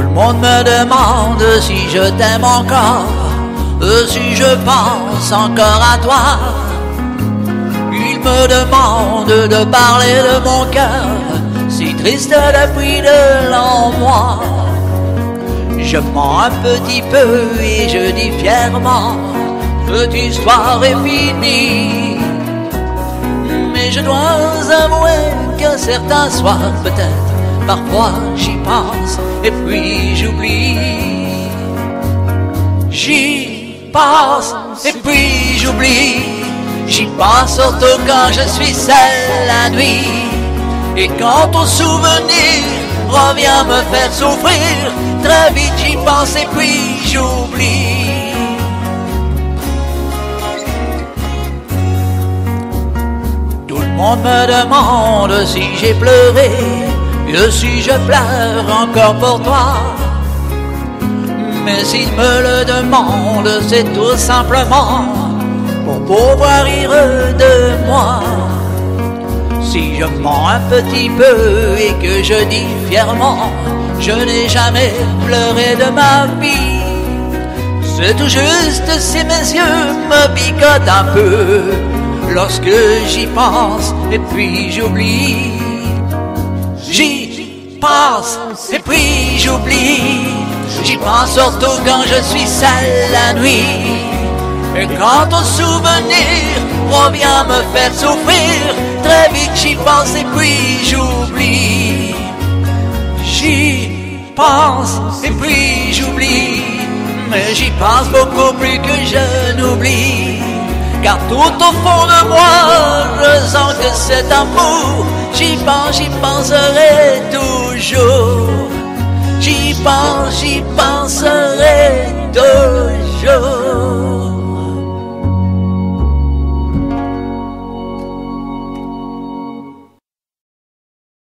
le monde me demande si je t'aime encore, si je pense encore à toi. Il me demande de parler de mon cœur, si triste depuis de l'envoi. Je mens un petit peu et je dis fièrement, cette histoire est finie. Mais je dois avouer qu'un certain soir peut-être Parfois j'y pense et puis j'oublie. J'y pense et puis j'oublie. J'y pense surtout quand je suis seul la nuit. Et quand ton souvenir revient me faire souffrir, très vite j'y pense et puis j'oublie. Tout le monde me demande si j'ai pleuré que si je pleure encore pour toi. Mais s'il me le demande, c'est tout simplement pour pouvoir rire de moi. Si je mens un petit peu et que je dis fièrement, je n'ai jamais pleuré de ma vie. C'est tout juste si mes yeux me picotent un peu lorsque j'y pense et puis j'oublie. J'y pense et puis j'oublie. J'y pense surtout quand je suis seul la nuit. Et quand ton souvenir revient me faire souffrir, très vite j'y pense et puis j'oublie. J'y pense et puis j'oublie. Mais j'y pense beaucoup plus que je n'oublie. Car tout au fond de moi, que cet amour, j'y pense, j'y penserai toujours. J'y pense, j'y penserai toujours.